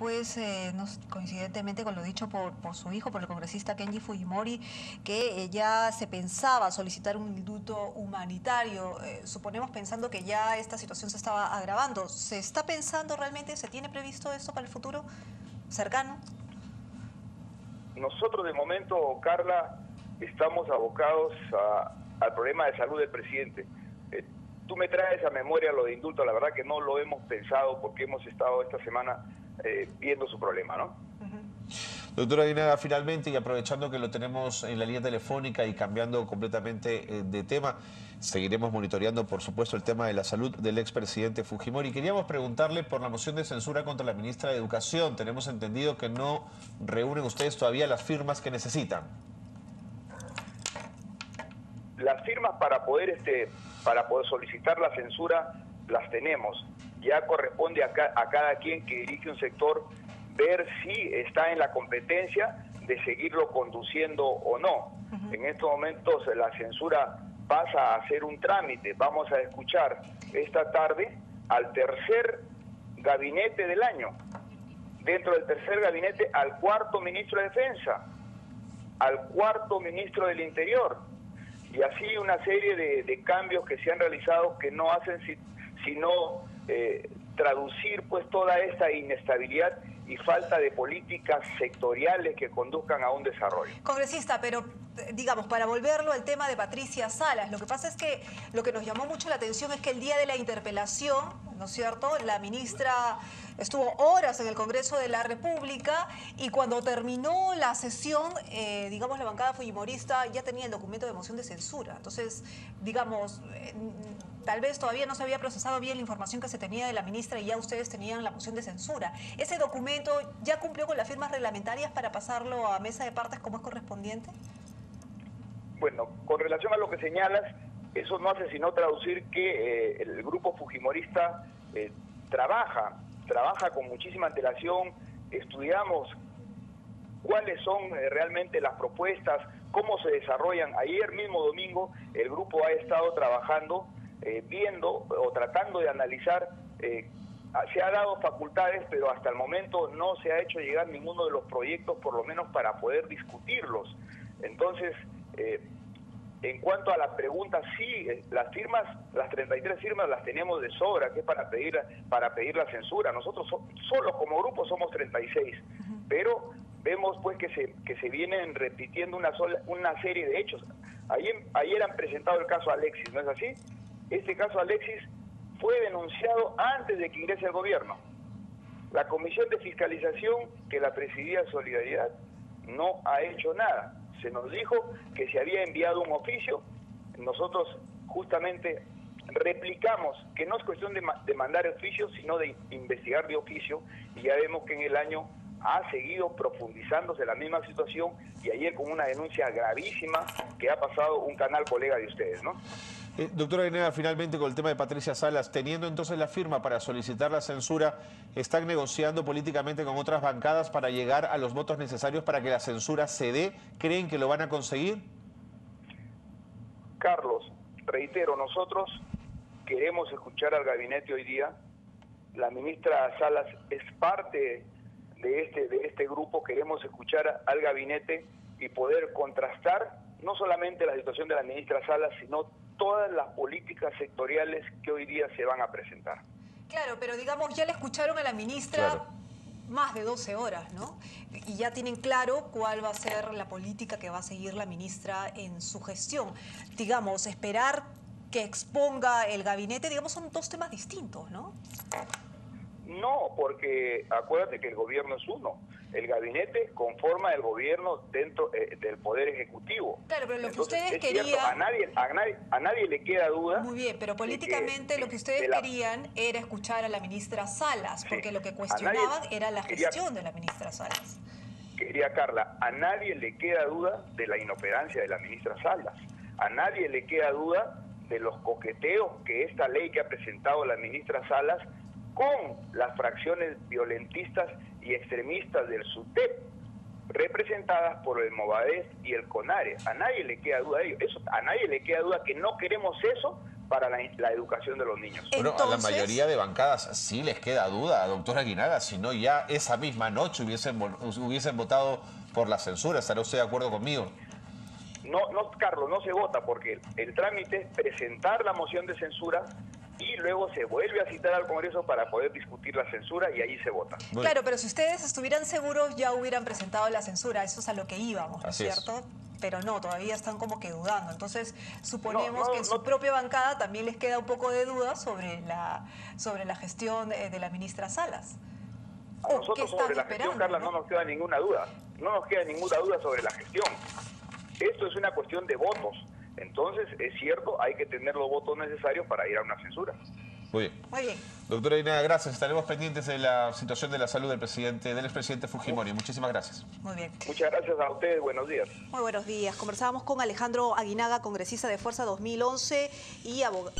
pues, eh, coincidentemente con lo dicho por, su hijo, por el congresista Kenji Fujimori, que eh, ya se pensaba solicitar un indulto humanitario. Eh, suponemos pensando que ya esta situación se estaba agravando. ¿Se está pensando realmente, se tiene previsto esto para el futuro cercano? Nosotros de momento, Carla, estamos abocados al problema de salud del presidente tú me traes a memoria lo de indulto, la verdad que no lo hemos pensado porque hemos estado esta semana eh, viendo su problema, ¿no? Doctora Guinaga, finalmente, y aprovechando que lo tenemos en la línea telefónica y cambiando completamente eh, de tema, seguiremos monitoreando, por supuesto, el tema de la salud del expresidente Fujimori. Queríamos preguntarle por la moción de censura contra la ministra de Educación. Tenemos entendido que no reúnen ustedes todavía las firmas que necesitan. Las firmas para poder este, para poder solicitar la censura las tenemos. Ya corresponde a, cada quien que dirige un sector ver si está en la competencia de seguirlo conduciendo o no. En estos momentos la censura pasa a ser un trámite. Vamos a escuchar esta tarde al tercer gabinete del año. Dentro del tercer gabinete al cuarto ministro de Defensa, al cuarto ministro del Interior, y así una serie de, cambios que se han realizado que no hacen sino eh, traducir pues toda esta inestabilidad y falta de políticas sectoriales que conduzcan a un desarrollo. Congresista, pero digamos, para volverlo al tema de Patricia Salas, lo que pasa es que lo que nos llamó mucho la atención es que el día de la interpelación, ¿no es cierto?, la ministra estuvo horas en el Congreso de la República y cuando terminó la sesión, eh, digamos, la bancada fujimorista ya tenía el documento de moción de censura. Entonces, digamos, eh, tal vez todavía no se había procesado bien la información que se tenía de la ministra y ya ustedes tenían la moción de censura. ¿Ese documento ya cumplió con las firmas reglamentarias para pasarlo a mesa de partes como es correspondiente? Bueno, con relación a lo que señalas, eso no hace sino traducir que eh, el grupo fujimorista trabaja trabaja con muchísima antelación, estudiamos cuáles son eh, realmente las propuestas, cómo se desarrollan. Ayer mismo domingo el grupo ha estado trabajando, eh, viendo o tratando de analizar, eh, se ha dado facultades, pero hasta el momento no se ha hecho llegar ninguno de los proyectos, por lo menos para poder discutirlos. Entonces, en cuanto a la pregunta, sí, eh, las firmas, las 33 firmas las tenemos de sobra, que es para pedir, para pedir la censura. Nosotros solo como grupo somos 36, pero vemos pues que se, que se vienen repitiendo una, sola, una serie de hechos. Ayer, ayer han presentado el caso Alexis, ¿no es así? Este caso Alexis fue denunciado antes de que ingrese el gobierno. La Comisión de Fiscalización que la presidía Solidaridad no ha hecho nada se nos dijo que se había enviado un oficio, nosotros justamente replicamos que no es cuestión de, de mandar oficio, sino de investigar de oficio, y ya vemos que en el año ha seguido profundizándose la misma situación y ayer con una denuncia gravísima que ha pasado un canal colega de ustedes, ¿no? Eh, doctora Guinea, finalmente con el tema de Patricia Salas, teniendo entonces la firma para solicitar la censura, ¿están negociando políticamente con otras bancadas para llegar a los votos necesarios para que la censura se dé? ¿Creen que lo van a conseguir? Carlos, reitero, nosotros queremos escuchar al gabinete hoy día. La ministra Salas es parte de este, de este grupo, queremos escuchar al gabinete y poder contrastar no solamente la situación de la ministra Salas, sino todas las políticas sectoriales que hoy día se van a presentar. Claro, pero digamos, ya le escucharon a la ministra más de 12 horas, ¿no? Y ya tienen claro cuál va a ser la política que va a seguir la ministra en su gestión. Digamos, esperar que exponga el gabinete, digamos, son dos temas distintos, ¿no? No, porque acuérdate que el gobierno es uno. El gabinete conforma el gobierno dentro eh, del Poder Ejecutivo. Claro, pero lo que ustedes querían... a, nadie, a, nadie, le queda duda... Muy bien, pero políticamente lo que ustedes querían era escuchar a la ministra Salas, porque lo que cuestionaban era la gestión de la ministra Salas. Quería Carla, a nadie le queda duda de la inoperancia de la ministra Salas. A nadie le queda duda de los coqueteos que esta ley que ha presentado la ministra Salas con las fracciones violentistas y extremistas del SUTEP, representadas por el Movadez y el CONARE. A nadie le queda duda de ello. Eso, a nadie le queda duda que no queremos eso para la, la educación de los niños. Bueno, a la Entonces- mayoría de bancadas sí les queda duda, doctora Aguinaga, si no ya esa misma noche hubiesen, hubiesen votado por la censura. ¿Estará usted de acuerdo conmigo? No, no, Carlos, no se vota porque el trámite es presentar la moción de censura y luego se vuelve a citar al Congreso para poder discutir la censura y ahí se vota. Claro, pero si ustedes estuvieran seguros ya hubieran presentado la censura, eso es a lo que íbamos, ¿no es Así es. cierto? Pero no, todavía están como que dudando. Entonces, suponemos No, no, que en su no. propia bancada también les queda un poco de duda sobre la, sobre la gestión de la ministra Salas. A ¿O qué nosotros sobre la gestión, Carla, no? no nos queda ninguna duda. No nos queda ninguna duda sobre la gestión. Esto es una cuestión de votos. Entonces, es cierto, hay que tener los votos necesarios para ir a una censura. Muy bien. Muy bien. Doctora Aguinaga, gracias. Estaremos pendientes de la situación de la salud del presidente, del expresidente Fujimori. Muchísimas gracias. Muy bien. Muchas gracias a ustedes, buenos días. Muy buenos días. Conversábamos con Alejandro Aguinaga, congresista de Fuerza 2011 y abogado.